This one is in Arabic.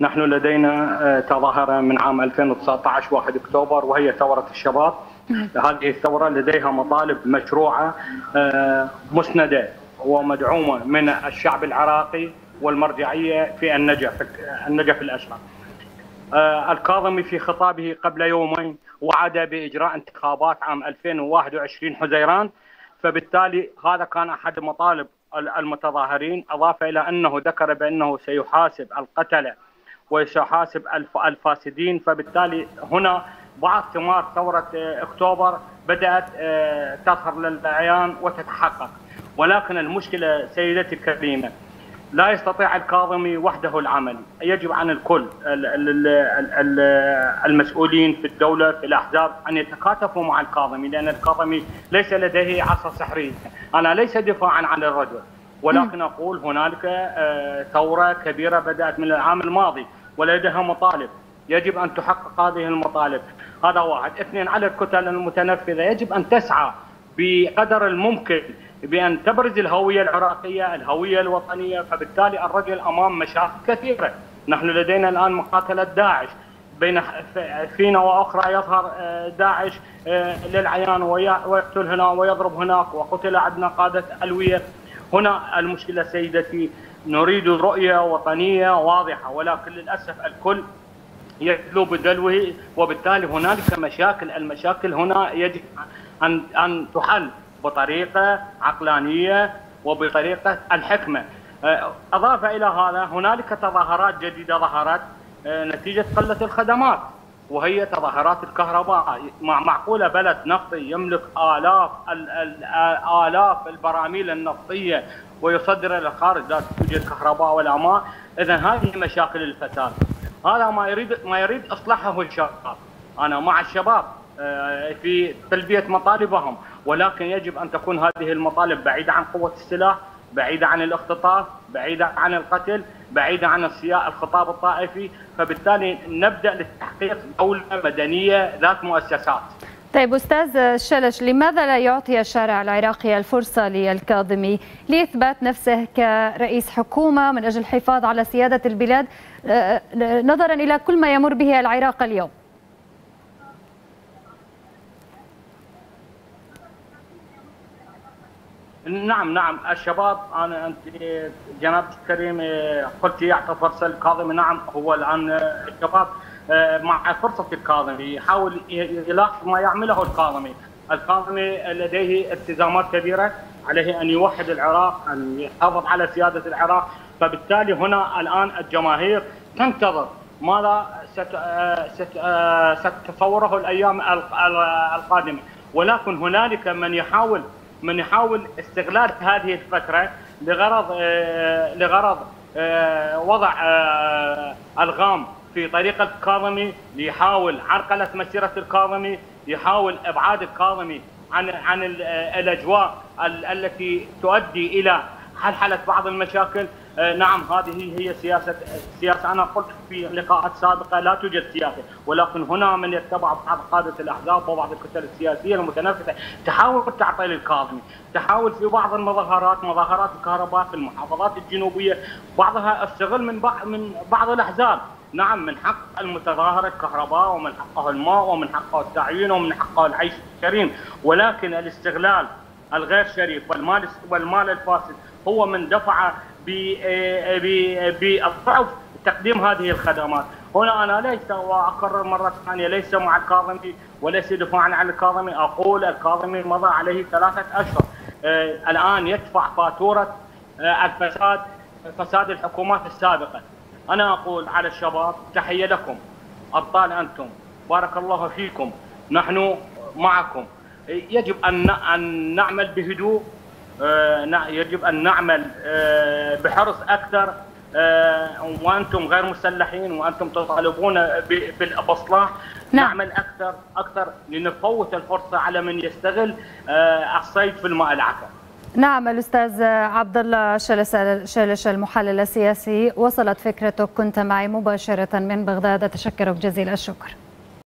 نحن لدينا تظاهرة من عام 2019 1 أكتوبر وهي ثورة الشباب. هذه الثورة لديها مطالب مشروعة مسندة ومدعومة من الشعب العراقي والمرجعية في النجف النجف الأشرف. الكاظمي في خطابه قبل يومين وعد بإجراء انتخابات عام 2021 حزيران فبالتالي هذا كان أحد مطالب المتظاهرين أضاف إلى أنه ذكر بأنه سيحاسب القتلة وسيحاسب الفاسدين. فبالتالي هنا بعض ثمار ثورة أكتوبر بدأت تظهر للعيان وتتحقق. ولكن المشكلة سيدتي الكريمة لا يستطيع الكاظمي وحده العمل. يجب عن الكل المسؤولين في الدولة في الأحزاب أن يتكاتفوا مع الكاظمي لأن الكاظمي ليس لديه عصا سحرية. أنا ليس دفاعا عن الرجل ولكن أقول هنالك ثورة كبيرة بدأت من العام الماضي. ولديها مطالب. يجب أن تحقق هذه المطالب. هذا واحد. اثنين على الكتل المتنفذة. يجب أن تسعى بقدر الممكن بأن تبرز الهوية العراقية الهوية الوطنية فبالتالي الرجل أمام مشاكل كثيرة. نحن لدينا الآن مقاتلة داعش. بين فينا وأخرى يظهر داعش للعيان ويقتل هنا ويضرب هناك. وقتل عندنا قاده الويه هنا المشكلة سيدتي. نريد رؤيه وطنية واضحة ولكن للأسف الكل يدلو بدلوه وبالتالي هنالك مشاكل المشاكل هنا يجب ان أن تحل بطريقة عقلانية وبطريقة الحكمة. أضاف إلى هذا هنالك تظاهرات جديدة ظهرت نتيجة قلة الخدمات. وهي تظاهرات الكهرباء. معقولة بلد نفطي يملك آلاف آلاف البراميل النفطية ويصدر إلى الخارج لا توجد كهرباء ولا ماء إذا هذه مشاكل الفساد هذا ما يريد ما يريد إصلاحه الشباب. أنا مع الشباب في تلبية مطالبهم. ولكن يجب أن تكون هذه المطالب بعيدة عن قوة السلاح. بعيدة عن الاختطاف بعيدة عن القتل بعيدة عن الخطاب الطائفي. فبالتالي نبدأ لتحقيق دولة مدنية ذات مؤسسات. طيب أستاذ شلش لماذا لا يعطي الشارع العراقي الفرصة للكاظمي لإثبات نفسه كرئيس حكومة من أجل الحفاظ على سيادة البلاد؟ نظرا إلى كل ما يمر به العراق اليوم. نعم نعم. الشباب أنا أنت جناب الكريم قلت يعطي فرصة الكاظمي نعم هو الآن الشباب مع فرصة الكاظمي. يحاول يلاحظ ما يعمله الكاظمي، الكاظمي لديه التزامات كبيرة عليه أن يوحد العراق، أن يحافظ على سيادة العراق، فبالتالي هنا الآن الجماهير تنتظر ماذا ستتصوره الأيام القادمة، ولكن هنالك من يحاول من يحاول استغلال هذه الفترة لغرض لغرض وضع الغام في طريق الكاظمي ليحاول عرقله مسيرة الكاظمي يحاول إبعاد الكاظمي عن عن الأجواء التي تؤدي إلى حلحلة بعض المشاكل. نعم هذه هي سياسه سياسة. أنا قلت في لقاءات سابقة لا توجد سياسة ولكن هنا من يتبع بعض قادة الأحزاب وبعض الكتل السياسية المتنافسه تحاول تعطيل الكاظمي تحاول في بعض المظاهرات مظاهرات الكهرباء في المحافظات الجنوبية بعضها أستغل من بعض من بعض الأحزاب. نعم من حق المتظاهر الكهرباء ومن حقه الماء ومن حقه التعيين ومن حقه العيش الكريم. ولكن الاستغلال الغير شريف والمال والمال الفاسد هو من دفع بالضعف تقديم هذه الخدمات. هنا أنا ليس واكرر مرة ثانية ليس مع الكاظمي وليس دفاعا عن الكاظمي أقول الكاظمي مضى عليه ثلاثة أشهر. آه الآن يدفع فاتورة آه الفساد فساد الحكومات السابقة. أنا أقول على الشباب تحية لكم. أبطال أنتم. بارك الله فيكم. نحن معكم. يجب أن أن نعمل بهدوء يجب أن نعمل بحرص أكثر وأنتم غير مسلحين وأنتم تطالبون بالإصلاح. نعم. نعمل أكثر أكثر لنفوت الفرصة على من يستغل الصيد في الماء العكر. نعم الأستاذ عبد الله شلش المحلل السياسي وصلت فكرتك كنت معي مباشرة من بغداد أتشكرك جزيل الشكر.